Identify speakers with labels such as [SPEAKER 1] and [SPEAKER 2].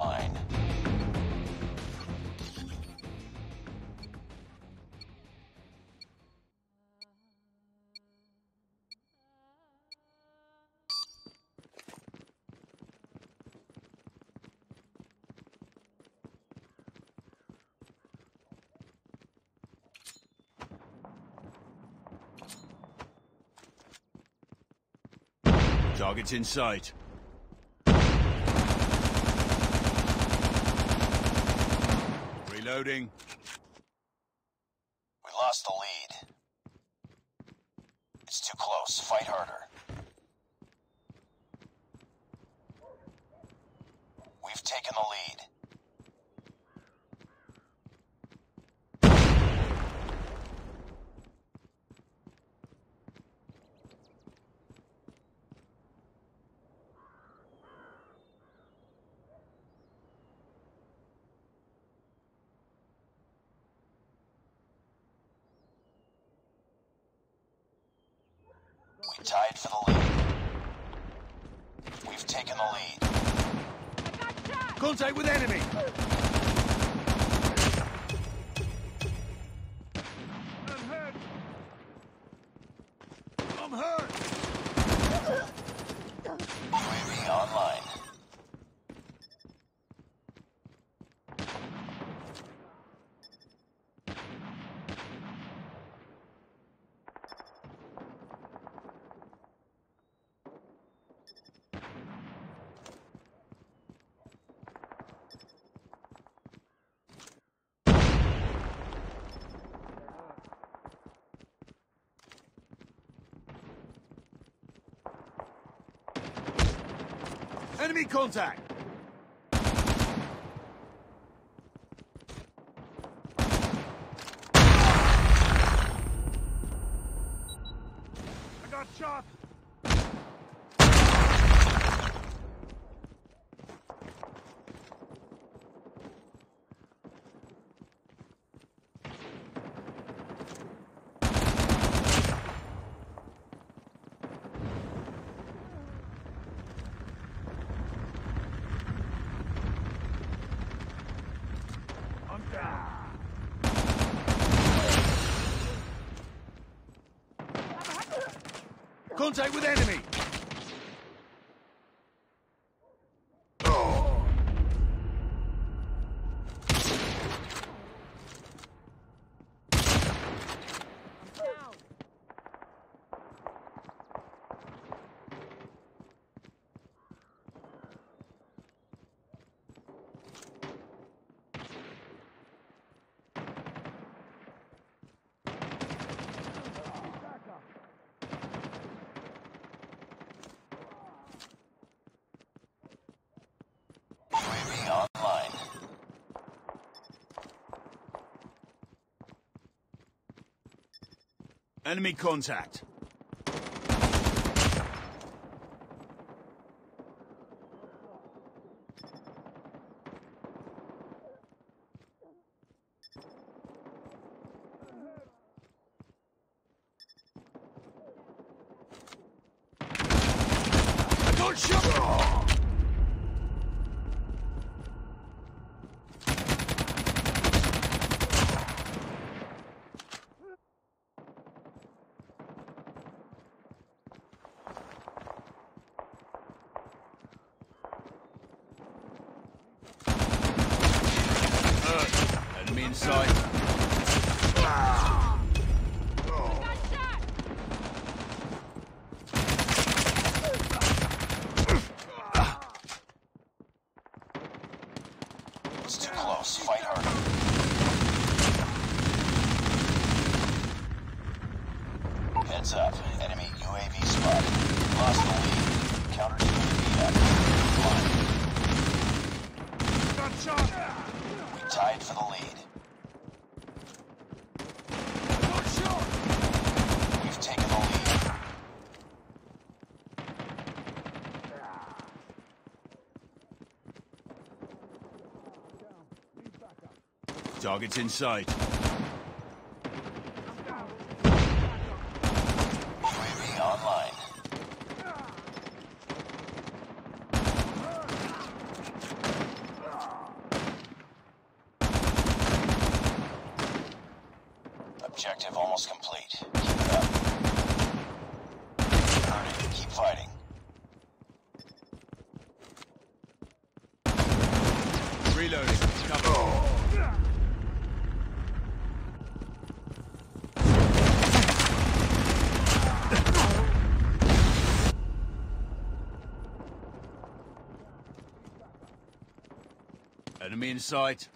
[SPEAKER 1] Line.
[SPEAKER 2] Target's in sight. Reloading.
[SPEAKER 1] We lost the lead. It's too close. Fight harder. We've taken the lead. Tied for the lead. We've taken the lead.
[SPEAKER 2] Contact with enemy. I'm hurt.
[SPEAKER 1] UAV online.
[SPEAKER 2] Enemy contact. I got shot. I'm down. Contact with enemy. Enemy contact. I got shot. Hurt. Enemy in sight.
[SPEAKER 1] It's too close. Fight harder. Heads up. Enemy UAV spotted. Lost the lead. Counter UAV active.
[SPEAKER 2] Got.
[SPEAKER 1] We tied for the lead.
[SPEAKER 2] Target's in sight.
[SPEAKER 1] Objective almost complete. Keep it up.
[SPEAKER 2] Reloading. Cover. Enemy in sight.